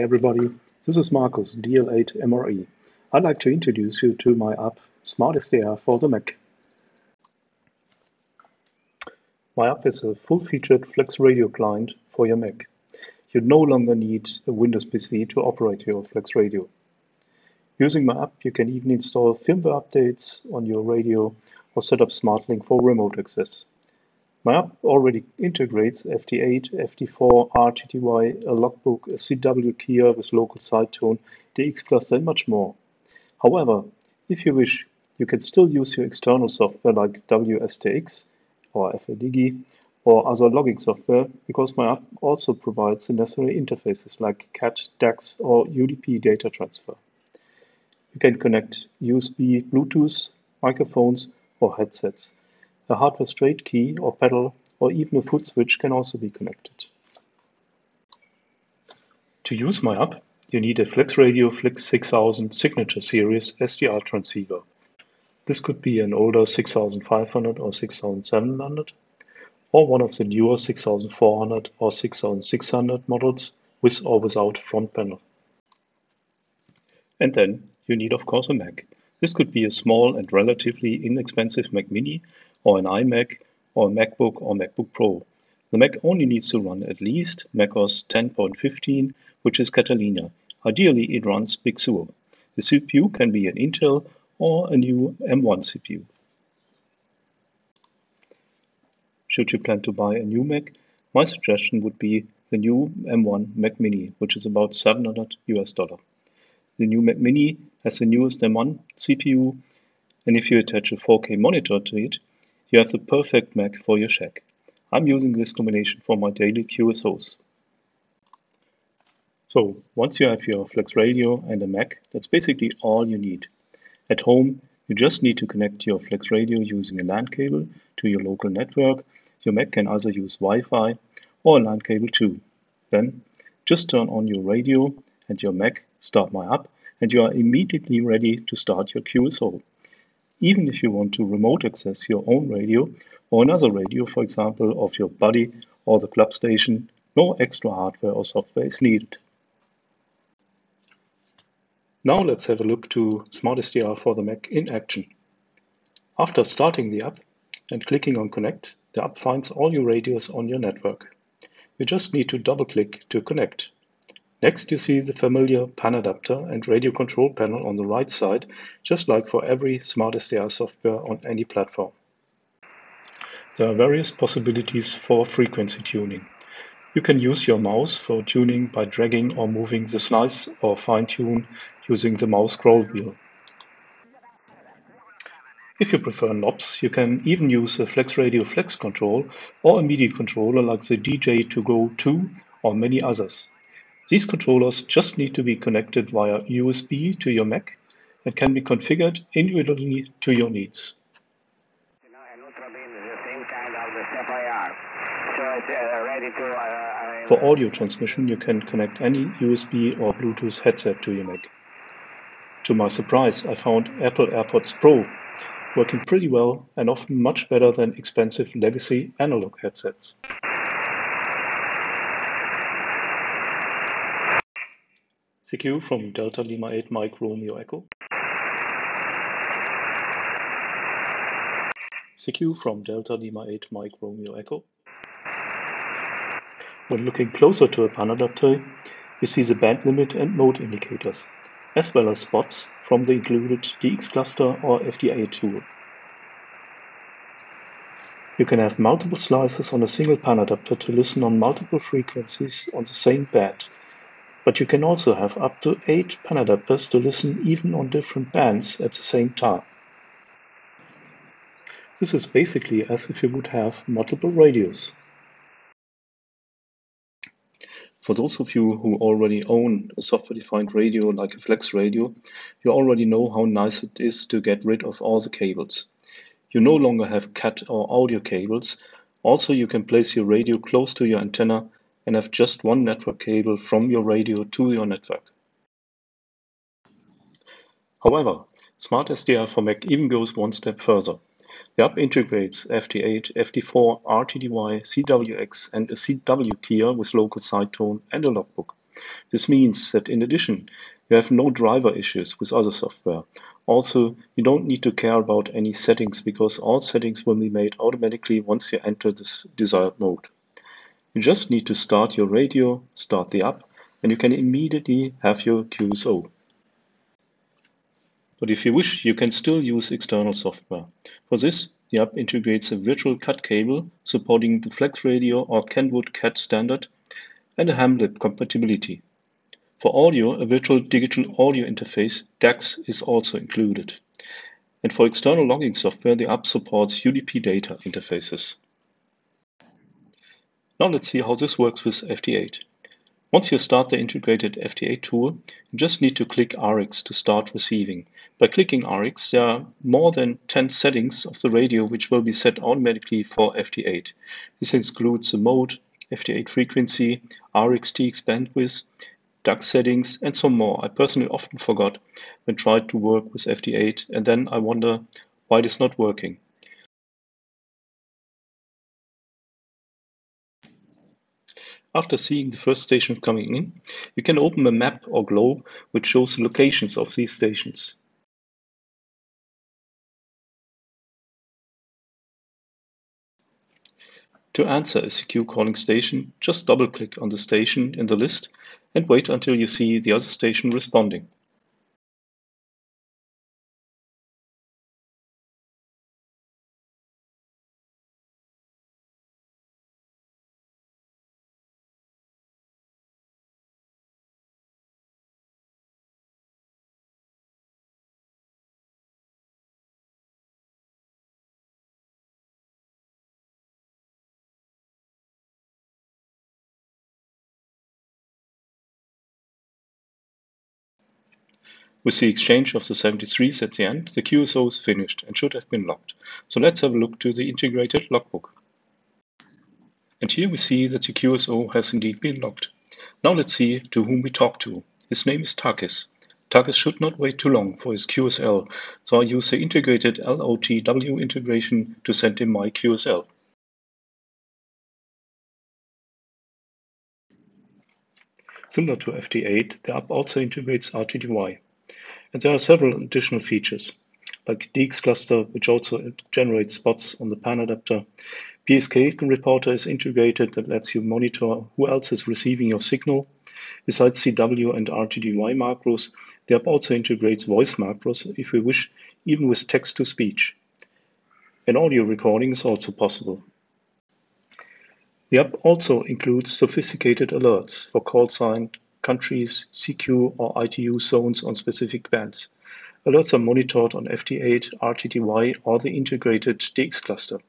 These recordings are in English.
Everybody, this is Markus, DL8MRE. I'd like to introduce you to my app SmartSDR for the Mac. My app is a full-featured Flex Radio client for your Mac. You no longer need a Windows PC to operate your Flex Radio. Using my app, you can even install firmware updates on your radio or set up SmartLink for remote access. My app already integrates FT8, FT4, RTTY, a logbook, a CW keyer with local side tone, the X cluster, and much more. However, if you wish, you can still use your external software like WSJT-X or FLDigi or other logging software because my app also provides the necessary interfaces like CAT, DAX, or UDP data transfer. You can connect USB, Bluetooth, microphones, or headsets a hardware straight key or pedal or even a foot switch can also be connected. To use my app, you need a FlexRadio Flex 6000 Signature Series SDR transceiver. This could be an older 6500 or 6700, or one of the newer 6400 or 6600 models with or without front panel. And then you need of course a Mac. This could be a small and relatively inexpensive Mac mini or an iMac or a MacBook or MacBook Pro. The Mac only needs to run at least macOS 10.15, which is Catalina. Ideally, it runs Big Sur. The CPU can be an Intel or a new M1 CPU. Should you plan to buy a new Mac, my suggestion would be the new M1 Mac Mini, which is about 700 US dollar. The new Mac Mini has the newest M1 CPU, and if you attach a 4K monitor to it, you have the perfect Mac for your shack. I'm using this combination for my daily QSOs. So once you have your Flex Radio and a Mac, that's basically all you need. At home, you just need to connect your Flex Radio using a LAN cable to your local network. Your Mac can either use Wi-Fi or a LAN cable too. Then just turn on your radio and your Mac start my app and you are immediately ready to start your QSO even if you want to remote access your own radio or another radio, for example, of your buddy or the club station, no extra hardware or software is needed. Now let's have a look to SmartSDR for the Mac in action. After starting the app and clicking on Connect, the app finds all your radios on your network. You just need to double-click to connect. Next you see the familiar PAN adapter and radio control panel on the right side, just like for every SmartSDR software on any platform. There are various possibilities for frequency tuning. You can use your mouse for tuning by dragging or moving the slice or fine-tune using the mouse scroll wheel. If you prefer knobs, you can even use a Flex Radio Flex control or a MIDI controller like the DJ2Go 2 or many others. These controllers just need to be connected via USB to your Mac and can be configured individually to your needs. For audio transmission, you can connect any USB or Bluetooth headset to your Mac. To my surprise, I found Apple AirPods Pro working pretty well and often much better than expensive legacy analog headsets. CQ from Delta Lima 8 Mike Romeo Echo. CQ from Delta Lima 8 Mike Romeo Echo. When looking closer to a PAN adapter, you see the band limit and mode indicators, as well as spots from the included DX cluster or FT8 tool. You can have multiple slices on a single PAN adapter to listen on multiple frequencies on the same band but you can also have up to eight PAN adapters to listen even on different bands at the same time. This is basically as if you would have multiple radios. For those of you who already own a software-defined radio like a Flex radio, you already know how nice it is to get rid of all the cables. You no longer have CAT or audio cables. Also, you can place your radio close to your antenna and have just one network cable from your radio to your network. However, Smart SmartSDR for Mac even goes one step further. The app integrates FT8, FT4, RTTY, CWX and a CW keyer with local side tone and a logbook. This means that in addition, you have no driver issues with other software. Also, you don't need to care about any settings because all settings will be made automatically once you enter this desired mode. You just need to start your radio, start the app, and you can immediately have your QSO. But if you wish, you can still use external software. For this, the app integrates a virtual CAT cable supporting the Flex Radio or Kenwood CAT standard and a Hamlib compatibility. For audio, a virtual digital audio interface DAX is also included. And for external logging software, the app supports UDP data interfaces. Now let's see how this works with FT8. Once you start the integrated FT8 tool, you just need to click RX to start receiving. By clicking RX, there are more than 10 settings of the radio which will be set automatically for FT8. This includes the mode, FT8 frequency, RX-TX bandwidth, DAX settings, and some more. I personally often forgot when tried to work with FT8, and then I wonder why it is not working. After seeing the first station coming in, you can open a map or globe which shows the locations of these stations. To answer a CQ calling station, just double-click on the station in the list and wait until you see the other station responding. With the exchange of the 73s at the end, the QSO is finished and should have been logged. So let's have a look to the integrated logbook. And here we see that the QSO has indeed been logged. Now let's see to whom we talk to. His name is Takis. Takis should not wait too long for his QSL, so I use the integrated LOTW integration to send him my QSL. Similar to FT8, the app also integrates RTTY. And there are several additional features, like DX cluster, which also generates spots on the PAN adapter. PSK reporter is integrated that lets you monitor who else is receiving your signal. Besides CW and RTTY macros, the app also integrates voice macros if we wish, even with text to speech. An audio recording is also possible. The app also includes sophisticated alerts for call sign, countries, CQ, or ITU zones on specific bands. Alerts are monitored on FT8, RTTY, or the integrated DX cluster.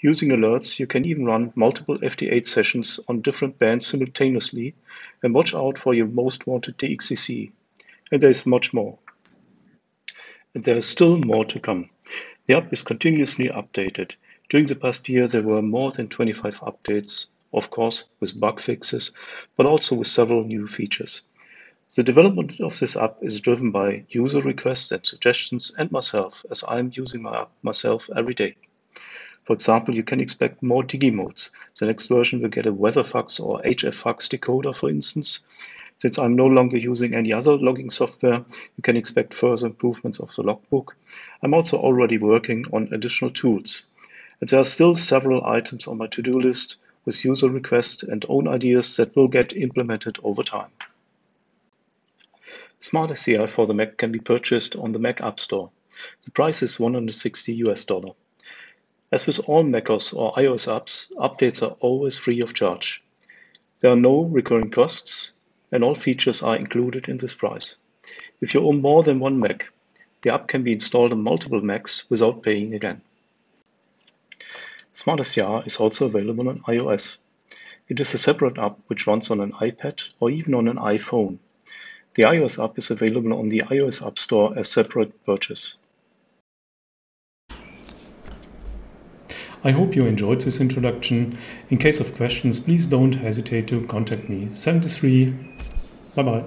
Using alerts, you can even run multiple FT8 sessions on different bands simultaneously and watch out for your most wanted DXCC. And there is much more. And there is still more to come. The app is continuously updated. During the past year, there were more than 25 updates of course with bug fixes, but also with several new features. The development of this app is driven by user requests and suggestions and myself, as I'm using my app myself every day. For example, you can expect more digi modes. The next version will get a WeatherFax or HFFax decoder, for instance. Since I'm no longer using any other logging software, you can expect further improvements of the logbook. I'm also already working on additional tools. And there are still several items on my to-do list with user requests and own ideas that will get implemented over time. SmartSDR for the Mac can be purchased on the Mac App Store. The price is 160 US dollar. As with all macOS or iOS apps, updates are always free of charge. There are no recurring costs, and all features are included in this price. If you own more than one Mac, the app can be installed on multiple Macs without paying again. SmartSDR is also available on iOS. It is a separate app which runs on an iPad or even on an iPhone. The iOS app is available on the iOS App Store as separate purchase. I hope you enjoyed this introduction. In case of questions, please don't hesitate to contact me. 73. Bye bye.